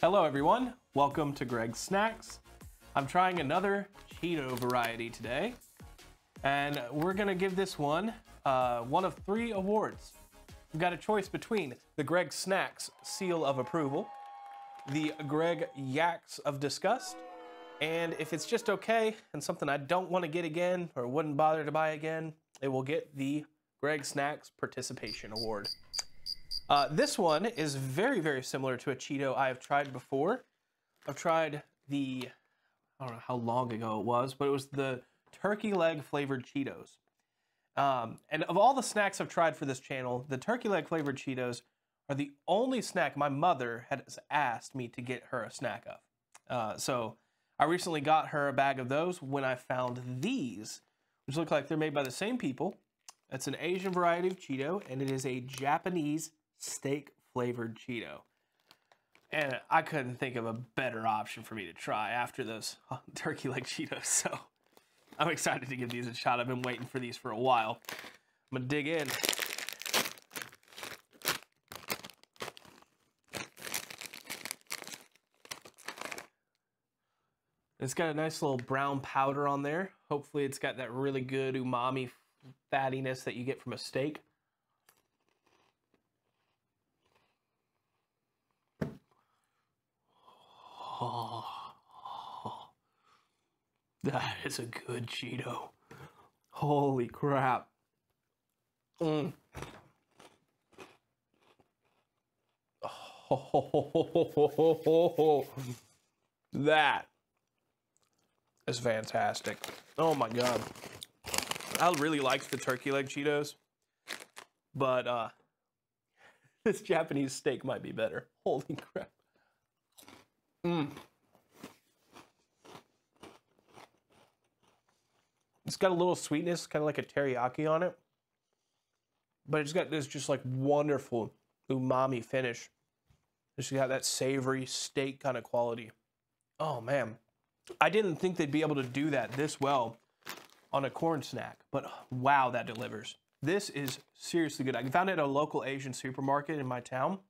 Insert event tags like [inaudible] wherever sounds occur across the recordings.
Hello everyone, welcome to Greg's Snacks. I'm trying another Cheeto variety today, and we're gonna give this one uh, one of three awards. We've got a choice between the Greg Snacks Seal of Approval, the Greg Yaks of Disgust, and if it's just okay and something I don't want to get again or wouldn't bother to buy again, it will get the Greg Snacks Participation Award. Uh, this one is very, very similar to a Cheeto I have tried before. I've tried the, I don't know how long ago it was, but it was the turkey leg flavored Cheetos. Um, and of all the snacks I've tried for this channel, the turkey leg flavored Cheetos are the only snack my mother has asked me to get her a snack of. Uh, so I recently got her a bag of those when I found these, which look like they're made by the same people. It's an Asian variety of Cheeto, and it is a Japanese steak flavored Cheeto. And I couldn't think of a better option for me to try after those [laughs] turkey leg Cheetos. [laughs] So I'm excited to give these a shot. I've been waiting for these for a while. I'm gonna dig in. It's got a nice little brown powder on there. Hopefully it's got that really good umami fattiness that you get from a steak. Oh, [laughs] oh, that is a good Cheeto. Holy crap. Mm. Oh, [laughs] that is fantastic. Oh my god. I really like the turkey leg Cheetos, but uh, [laughs] this Japanese steak might be better. Holy crap. Mm. It's got a little sweetness, kind of like a teriyaki on it. But it's got this just like wonderful umami finish. It's got that savory steak kind of quality. Oh man. I didn't think they'd be able to do that this well on a corn snack, but wow, that delivers. This is seriously good. I found it at a local Asian supermarket in my town.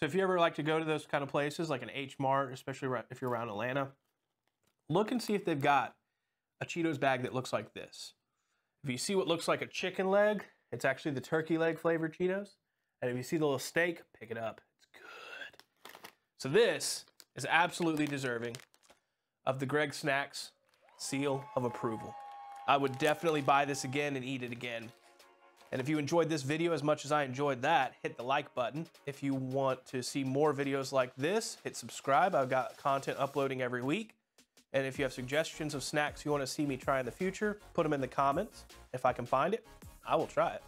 So if you ever like to go to those kind of places, like an H Mart, especially if you're around Atlanta, look and see if they've got a Cheetos bag that looks like this. If you see what looks like a chicken leg, it's actually the turkey leg flavored Cheetos. And if you see the little steak, pick it up. It's good. So this is absolutely deserving of the Greg Snacks seal of approval. I would definitely buy this again and eat it again. And if you enjoyed this video as much as I enjoyed that, hit the like button. If you want to see more videos like this, hit subscribe. I've got content uploading every week. And if you have suggestions of snacks you want to see me try in the future, put them in the comments. If I can find it, I will try it.